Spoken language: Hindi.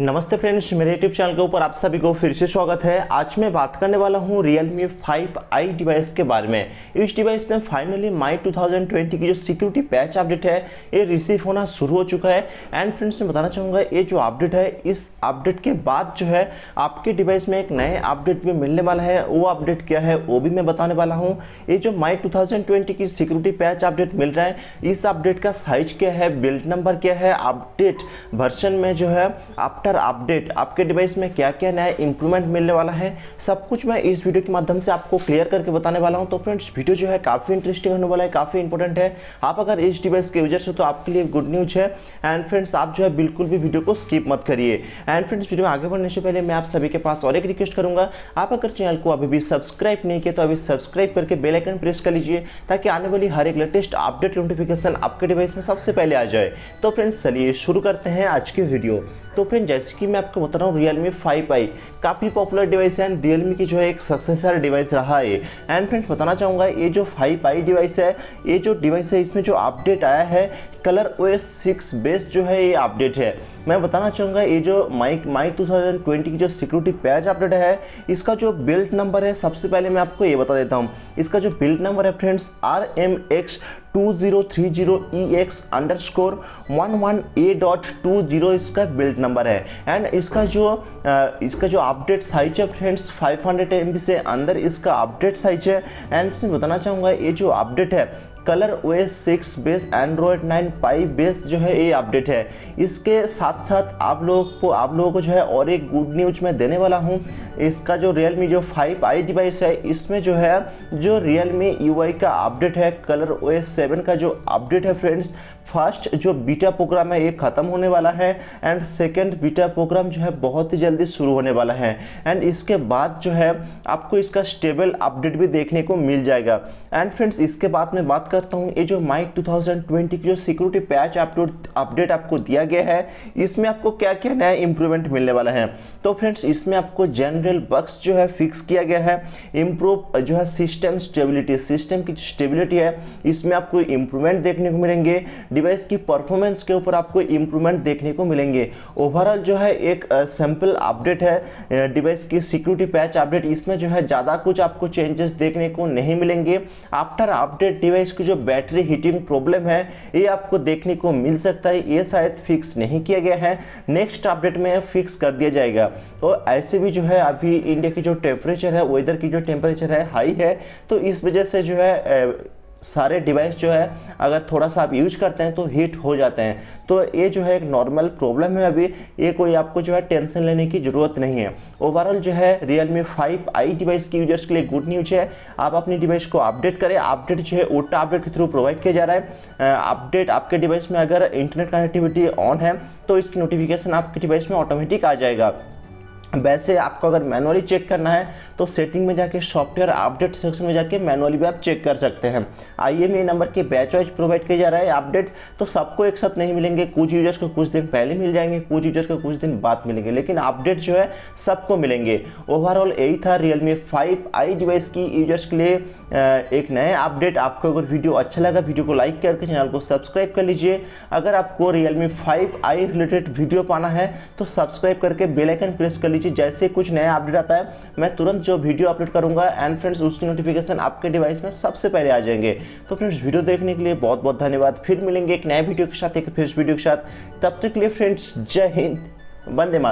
नमस्ते फ्रेंड्स, मेरे यूट्यूब चैनल के ऊपर आप सभी को फिर से स्वागत है। आज मैं बात करने वाला हूँ Realme 5i डिवाइस के बारे में। इस डिवाइस में फाइनली मई 2020 की जो सिक्योरिटी पैच अपडेट है, ये रिसीव होना शुरू हो चुका है। एंड फ्रेंड्स मैं बताना चाहूँगा, ये जो अपडेट है, इस अपडेट के बाद जो है, आपके डिवाइस में एक नए अपडेट भी मिलने वाला है। वो अपडेट क्या है, वो भी मैं बताने वाला हूँ। ये जो माई टू की सिक्योरिटी पैच अपडेट मिल रहा है, इस अपडेट का साइज़ क्या है बिल्ड नंबर क्या है अपडेट वर्जन में जो है आफ्टर अपडेट आपके डिवाइस में क्या क्या नया इंप्रूवमेंट मिलने वाला है? सब कुछ मैं इस वीडियो के माध्यम से आपको क्लियर करके बताने वाला हूँ। तो फ्रेंड्स वीडियो जो है काफ़ी इंटरेस्टिंग होने वाला है, काफ़ी इंपॉर्टेंट है। आप अगर इस डिवाइस के यूज़र्स हो तो आपके लिए गुड न्यूज़ है। एंड फ्रेंड्स आप जो है बिल्कुल भी वीडियो को स्किप मत करिए। एंड फ्रेंड्स वीडियो में आगे बढ़ने से पहले मैं आप सभी के पास और एक रिक्वेस्ट करूँगा। आप अगर चैनल को अभी भी सब्सक्राइब नहीं किया तो अभी सब्सक्राइब करके बेलाइकन प्रेस कर लीजिए, ताकि आने वाली हर एक लेटेस्ट अपडेट नोटिफिकेशन आपके डिवाइस में सबसे पहले आ जाए। तो फ्रेंड्स चलिए शुरू करते हैं आज की वीडियो तो फ्रेंड जैसे कि मैं आपको बता रहा हूँ रियलमी फाइव आई काफ़ी पॉपुलर डिवाइस है एंड रियलमी की जो है एक सक्सेसर डिवाइस रहा है। एंड फ्रेंड्स बताना चाहूँगा, ये जो फाइव आई डिवाइस है, ये जो डिवाइस है, इसमें जो अपडेट आया है colour O S six base जो है, ये अपडेट है। मैं बताना चाहूँगा, ये जो माइक माई टू की जो सिक्योरिटी पैच अपडेट है, इसका जो बिल्ट नंबर है, सबसे पहले मैं आपको ये बता देता हूँ। इसका जो बिल्ट नंबर है friends R M X two zero three zero E X under score one one A dot two zero इसका बिल्ड नंबर है। एंड इसका जो इसका जो अपडेट साइज़ है फ्रेंड्स 500 हंड्रेड से अंदर इसका अपडेट साइज़ है। एंड मैं बताना चाहूँगा, ये जो अपडेट है colour O S six base Android nine pie base जो है ये अपडेट है। इसके साथ साथ आप लोगों को, आप लोगों को जो है और एक गुड न्यूज़ मैं देने वाला हूँ। इसका जो रियल मी जो फाइव आई डिवाइस है, इसमें जो है, जो रियल मी यू का अपडेट है कलर ओ एस सेवन का जो अपडेट है फ्रेंड्स फ़र्स्ट जो बीटा प्रोग्राम है, ये ख़त्म होने वाला है एंड सेकेंड बीटा प्रोग्राम जो है बहुत ही जल्दी शुरू होने वाला है। एंड इसके बाद जो है, आपको इसका स्टेबल अपडेट भी देखने को मिल जाएगा। एंड फ्रेंड्स इसके बाद मैं बात करता हूँ, ये जो माइक 2020 की जो सिक्योरिटी पैच अपडेट अपडेट आपको दिया गया है, इसमें आपको क्या क्या नया इंप्रूवमेंट मिलने वाला है? तो फ्रेंड्स इसमें आपको जनरल बक्स जो है फिक्स किया गया है इम्प्रूव जो है सिस्टम स्टेबिलिटी सिस्टम की स्टेबिलिटी है, इसमें आपको इंप्रूवमेंट देखने को मिलेंगे डिवाइस की परफॉर्मेंस के ऊपर आपको इंप्रूवमेंट देखने को मिलेंगे। ओवरऑल जो है एक सिंपल अपडेट है डिवाइस की सिक्योरिटी पैच अपडेट इसमें जो है ज़्यादा कुछ आपको चेंजेस देखने को नहीं मिलेंगे। आफ्टर अपडेट डिवाइस की जो बैटरी हीटिंग प्रॉब्लम है, ये आपको देखने को मिल सकता है। ये शायद फिक्स नहीं किया गया है। नेक्स्ट अपडेट में फिक्स कर दिया जाएगा। और ऐसे भी जो है, अभी इंडिया की जो टेम्परेचर है वेदर की जो टेम्परेचर है हाई है तो इस वजह से जो है सारे डिवाइस जो है, अगर थोड़ा सा आप यूज़ करते हैं तो हीट हो जाते हैं। तो ये जो है एक नॉर्मल प्रॉब्लम है अभी। ये कोई आपको जो है टेंशन लेने की ज़रूरत नहीं है। ओवरऑल जो है रियल मी फाइव आई डिवाइस की यूज़र्स के लिए गुड न्यूज़ है। आप अपनी डिवाइस को अपडेट करें। अपडेट जो है ओटा अपडेट के थ्रू प्रोवाइड किया जा रहा है। अपडेट आपके डिवाइस में अगर इंटरनेट कनेक्टिविटी ऑन है तो इसकी नोटिफिकेशन आपके डिवाइस में ऑटोमेटिक आ जाएगा। वैसे आपको अगर मैनुअली चेक करना है तो सेटिंग में जाके सॉफ्टवेयर अपडेट सेक्शन में जाके मैनुअली भी आप चेक कर सकते हैं। आई एम नंबर के बैच वाइज प्रोवाइड किया जा रहा है अपडेट तो सबको एक साथ नहीं मिलेंगे, कुछ यूज़र्स को कुछ दिन पहले मिल जाएँगे, कुछ यूज़र्स को कुछ दिन बाद मिलेंगे, लेकिन अपडेट जो है, सबको मिलेंगे। ओवरऑल यही था रियलमी फाइव आई डिवाइस की यूज़र्स के लिए एक नया अपडेट आपको अगर वीडियो अच्छा लगा वीडियो को लाइक करके चैनल को सब्सक्राइब कर लीजिए। अगर आपको Realme five I related video पाना है तो सब्सक्राइब करके बेलाइकन प्रेस कर लीजिए। लीजिए, जैसे कुछ नया अपडेट आता है, मैं तुरंत जो वीडियो अपलोड करूँगा एंड फ्रेंड्स उसकी नोटिफिकेशन आपके डिवाइस में सबसे पहले आ जाएँगे। तो फ्रेंड्स वीडियो देखने के लिए बहुत बहुत धन्यवाद। फिर मिलेंगे एक नए वीडियो के साथ, एक फ्रेश वीडियो के साथ। तब तक के लिए फ्रेंड्स जय हिंद, वंदे मातरम।